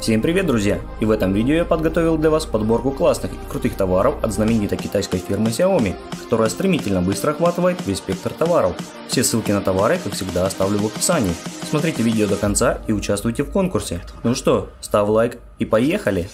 Всем привет, друзья! И в этом видео я подготовил для вас подборку классных и крутых товаров от знаменитой китайской фирмы Xiaomi, которая стремительно быстро охватывает весь спектр товаров. Все ссылки на товары, как всегда, оставлю в описании. Смотрите видео до конца и участвуйте в конкурсе. Ну что, ставь лайк и поехали!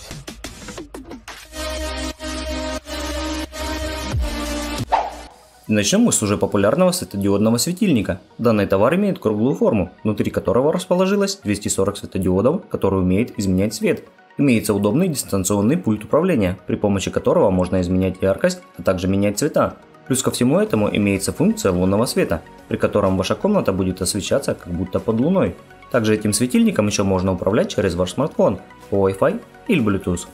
Начнем мы с уже популярного светодиодного светильника. Данный товар имеет круглую форму, внутри которого расположилось 240 светодиодов, которые умеют изменять свет. Имеется удобный дистанционный пульт управления, при помощи которого можно изменять яркость, а также менять цвета. Плюс ко всему этому имеется функция лунного света, при котором ваша комната будет освещаться как будто под луной. Также этим светильником еще можно управлять через ваш смартфон по Wi-Fi или Bluetooth.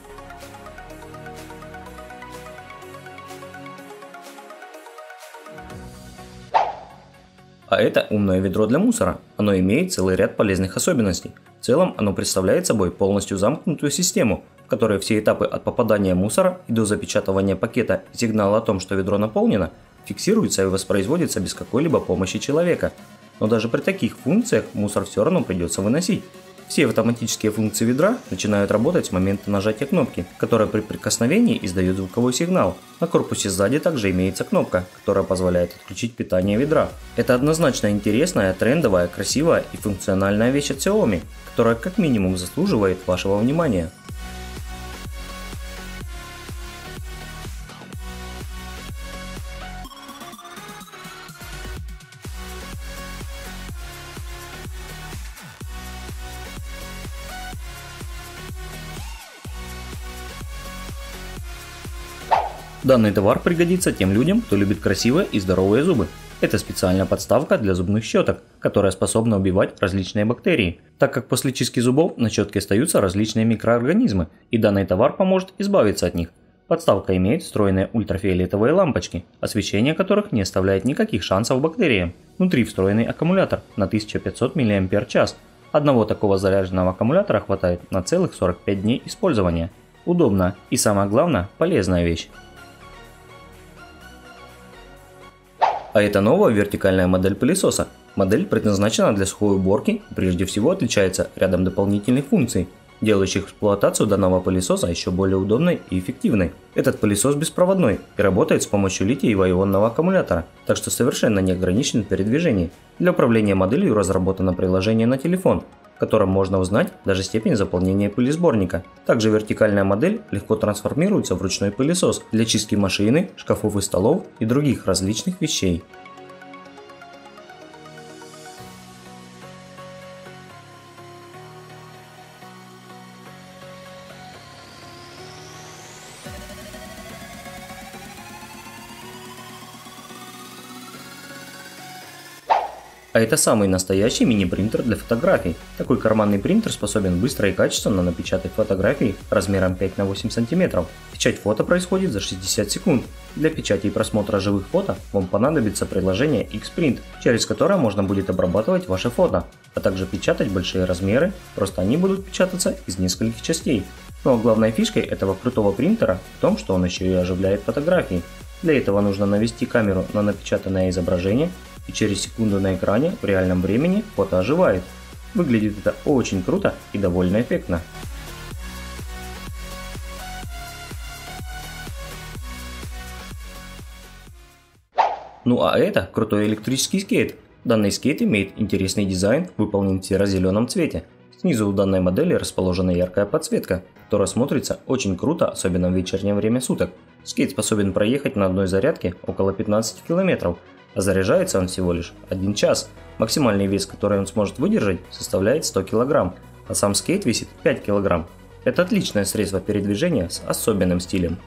А это умное ведро для мусора. Оно имеет целый ряд полезных особенностей. В целом оно представляет собой полностью замкнутую систему, в которой все этапы от попадания мусора и до запечатывания пакета и сигнала о том, что ведро наполнено, фиксируется и воспроизводится без какой-либо помощи человека. Но даже при таких функциях мусор все равно придется выносить. Все автоматические функции ведра начинают работать с момента нажатия кнопки, которая при прикосновении издает звуковой сигнал. На корпусе сзади также имеется кнопка, которая позволяет отключить питание ведра. Это однозначно интересная, трендовая, красивая и функциональная вещь от Xiaomi, которая как минимум заслуживает вашего внимания. Данный товар пригодится тем людям, кто любит красивые и здоровые зубы. Это специальная подставка для зубных щеток, которая способна убивать различные бактерии, так как после чистки зубов на щетке остаются различные микроорганизмы, и данный товар поможет избавиться от них. Подставка имеет встроенные ультрафиолетовые лампочки, освещение которых не оставляет никаких шансов бактериям. Внутри встроенный аккумулятор на 1500 мАч. Одного такого заряженного аккумулятора хватает на целых 45 дней использования. Удобно и самое главное полезная вещь. А это новая вертикальная модель пылесоса. Модель предназначена для сухой уборки прежде всего отличается рядом дополнительных функций, делающих эксплуатацию данного пылесоса еще более удобной и эффективной. Этот пылесос беспроводной и работает с помощью литий-ионного аккумулятора, так что совершенно не ограничен в передвижении. Для управления моделью разработано приложение на телефон, котором можно узнать даже степень заполнения пылесборника. Также вертикальная модель легко трансформируется в ручной пылесос для чистки машины, шкафов и столов и других различных вещей. А это самый настоящий мини-принтер для фотографий. Такой карманный принтер способен быстро и качественно напечатать фотографии размером 5 на 8 см. Печать фото происходит за 60 секунд. Для печати и просмотра живых фото вам понадобится приложение Xprint, через которое можно будет обрабатывать ваши фото, а также печатать большие размеры, просто они будут печататься из нескольких частей. Ну а главной фишкой этого крутого принтера в том, что он еще и оживляет фотографии. Для этого нужно навести камеру на напечатанное изображение и через секунду на экране в реальном времени фото оживает. Выглядит это очень круто и довольно эффектно. Ну а это крутой электрический скейт. Данный скейт имеет интересный дизайн, выполнен в серо-зеленом цвете. Снизу у данной модели расположена яркая подсветка, которая смотрится очень круто, особенно в вечернее время суток. Скейт способен проехать на одной зарядке около 15 километров, а заряжается он всего лишь 1 час. Максимальный вес, который он сможет выдержать, составляет 100 кг, а сам скейт весит 5 кг. Это отличное средство передвижения с особенным стилем.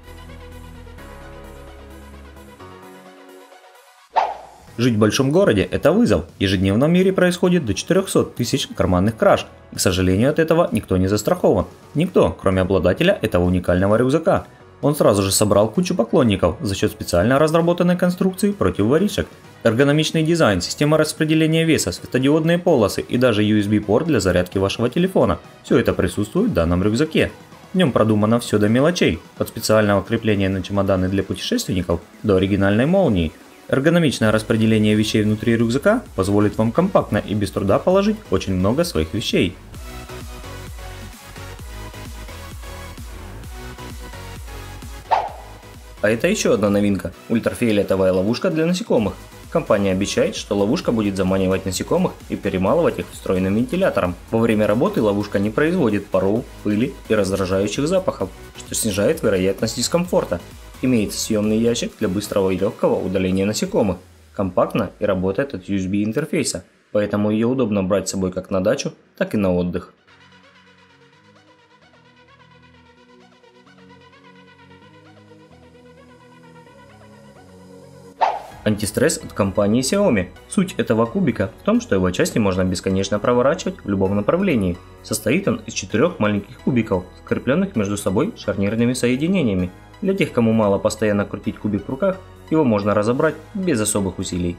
Жить в большом городе – это вызов. Ежедневно в мире происходит до 400 тысяч карманных краж. И, к сожалению, от этого никто не застрахован. Никто, кроме обладателя этого уникального рюкзака. Он сразу же собрал кучу поклонников за счет специально разработанной конструкции против воришек. Эргономичный дизайн, система распределения веса, светодиодные полосы и даже USB-порт для зарядки вашего телефона – все это присутствует в данном рюкзаке. В нем продумано все до мелочей, от специального крепления на чемоданы для путешественников до оригинальной молнии. Эргономичное распределение вещей внутри рюкзака позволит вам компактно и без труда положить очень много своих вещей. А это еще одна новинка – ультрафиолетовая ловушка для насекомых. Компания обещает, что ловушка будет заманивать насекомых и перемалывать их встроенным вентилятором. Во время работы ловушка не производит паров, пыли и раздражающих запахов, что снижает вероятность дискомфорта. Имеется съемный ящик для быстрого и легкого удаления насекомых. Компактно и работает от USB интерфейса, поэтому ее удобно брать с собой как на дачу, так и на отдых. Антистресс от компании Xiaomi. Суть этого кубика в том, что его части можно бесконечно проворачивать в любом направлении. Состоит он из четырех маленьких кубиков, скрепленных между собой шарнирными соединениями. Для тех, кому мало постоянно крутить кубик в руках, его можно разобрать без особых усилий.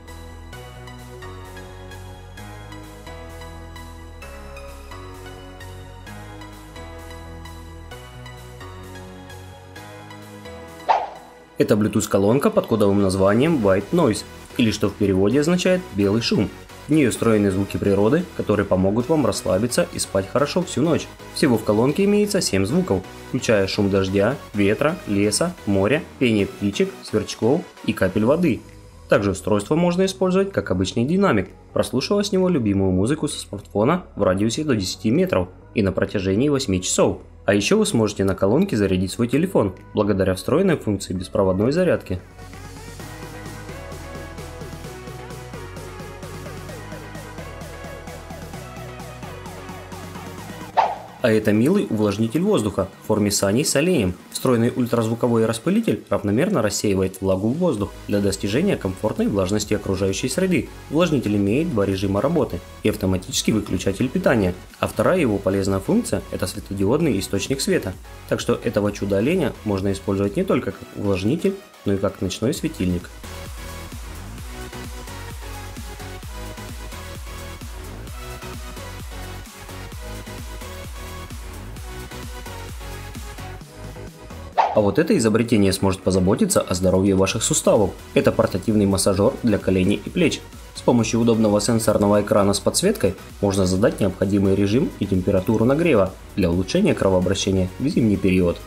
Это Bluetooth-колонка под кодовым названием White Noise, или что в переводе означает «белый шум». В нее встроены звуки природы, которые помогут вам расслабиться и спать хорошо всю ночь. Всего в колонке имеется 7 звуков, включая шум дождя, ветра, леса, моря, пение птичек, сверчков и капель воды. Также устройство можно использовать как обычный динамик, прослушивая с него любимую музыку со смартфона в радиусе до 10 метров и на протяжении 8 часов. А еще вы сможете на колонке зарядить свой телефон, благодаря встроенной функции беспроводной зарядки. А это милый увлажнитель воздуха в форме сани с олеем. Встроенный ультразвуковой распылитель равномерно рассеивает влагу в воздух для достижения комфортной влажности окружающей среды. Увлажнитель имеет два режима работы и автоматический выключатель питания, а вторая его полезная функция – это светодиодный источник света. Так что этого чуда оленя можно использовать не только как увлажнитель, но и как ночной светильник. А вот это изобретение сможет позаботиться о здоровье ваших суставов. Это портативный массажер для коленей и плеч. С помощью удобного сенсорного экрана с подсветкой можно задать необходимый режим и температуру нагрева для улучшения кровообращения в зимний период.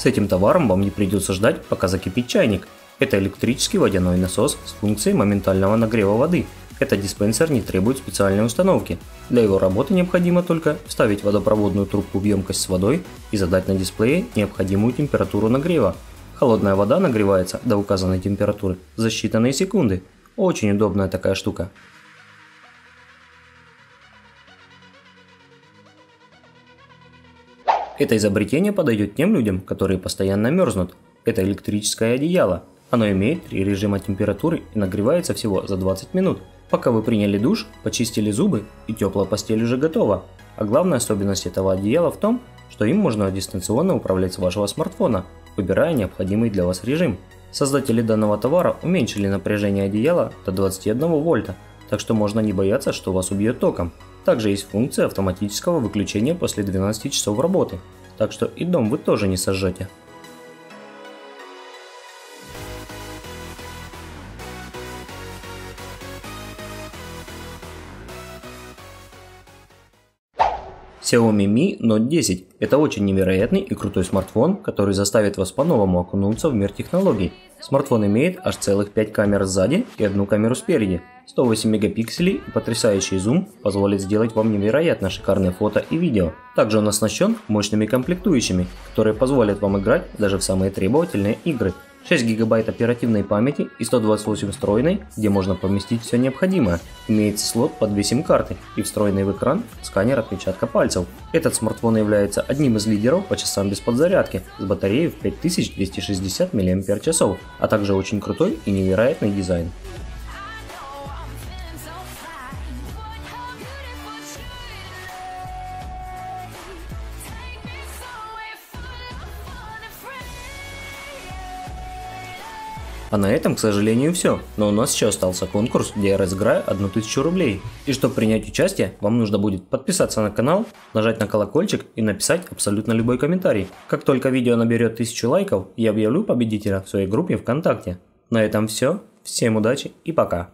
С этим товаром вам не придется ждать, пока закипит чайник. Это электрический водяной насос с функцией моментального нагрева воды. Этот диспенсер не требует специальной установки. Для его работы необходимо только вставить водопроводную трубку в емкость с водой и задать на дисплее необходимую температуру нагрева. Холодная вода нагревается до указанной температуры за считанные секунды. Очень удобная такая штука. Это изобретение подойдет тем людям, которые постоянно мерзнут. Это электрическое одеяло. Оно имеет три режима температуры и нагревается всего за 20 минут. Пока вы приняли душ, почистили зубы и теплая постель уже готова. А главная особенность этого одеяла в том, что им можно дистанционно управлять с вашего смартфона, выбирая необходимый для вас режим. Создатели данного товара уменьшили напряжение одеяла до 21 вольта, так что можно не бояться, что вас убьет током. Также есть функция автоматического выключения после 12 часов работы, так что и дом вы тоже не сожжете. Xiaomi Mi Note 10 – это очень невероятный и крутой смартфон, который заставит вас по-новому окунуться в мир технологий. Смартфон имеет аж целых 5 камер сзади и одну камеру спереди. 108 мегапикселей и потрясающий зум позволит сделать вам невероятно шикарные фото и видео. Также он оснащен мощными комплектующими, которые позволят вам играть даже в самые требовательные игры – 6 гигабайт оперативной памяти и 128 встроенной, где можно поместить все необходимое. Имеется слот под две сим-карты и встроенный в экран сканер отпечатка пальцев. Этот смартфон является одним из лидеров по часам без подзарядки с батареей в 5260 мАч, а также очень крутой и невероятный дизайн. А на этом, к сожалению, все. Но у нас еще остался конкурс, где я разыграю 1000 рублей. И чтобы принять участие, вам нужно будет подписаться на канал, нажать на колокольчик и написать абсолютно любой комментарий. Как только видео наберет 1000 лайков, я объявлю победителя в своей группе ВКонтакте. На этом все. Всем удачи и пока.